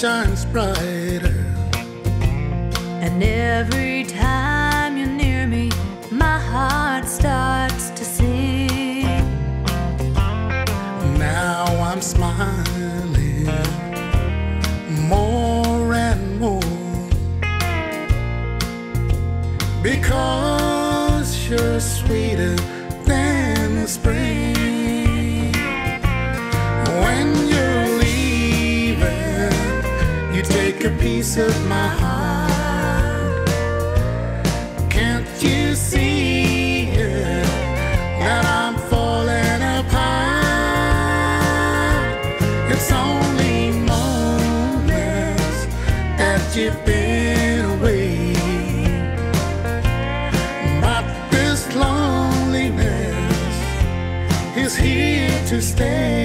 brighter. And every time you're near me, my heart starts to sing. Now I'm smiling more and more because you're sweeter than the spring. A piece of my heart. Can't you see it? That I'm falling apart. It's only moments that you've been away. But this loneliness is here to stay.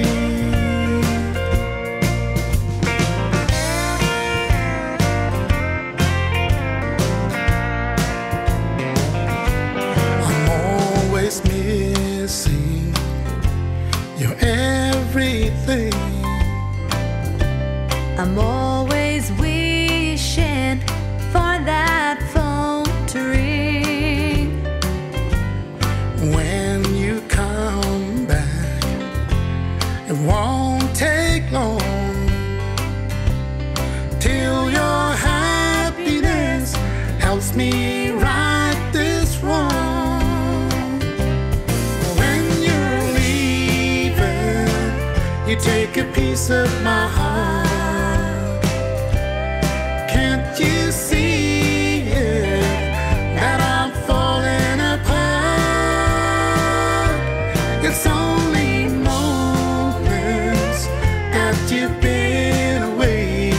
Everything. I'm always wishing for that phone to ring. When you come back, it won't take long till your happiness helps me you take a piece of my heart. Can't you see it? That I'm falling apart. It's only moments that you've been away.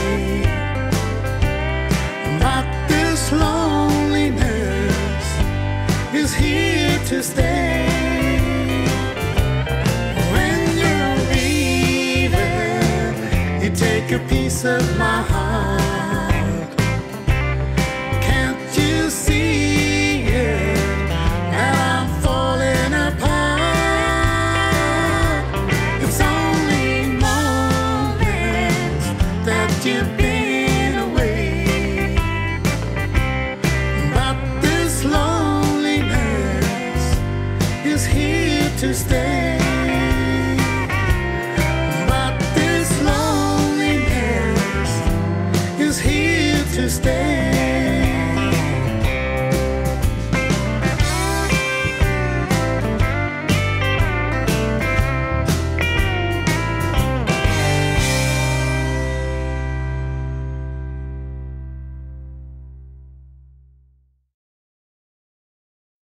But this loneliness is here to stay. Take a piece of my heart. Can't you see it? That I'm falling apart. It's only moments that you've been away. But this loneliness is here to stay.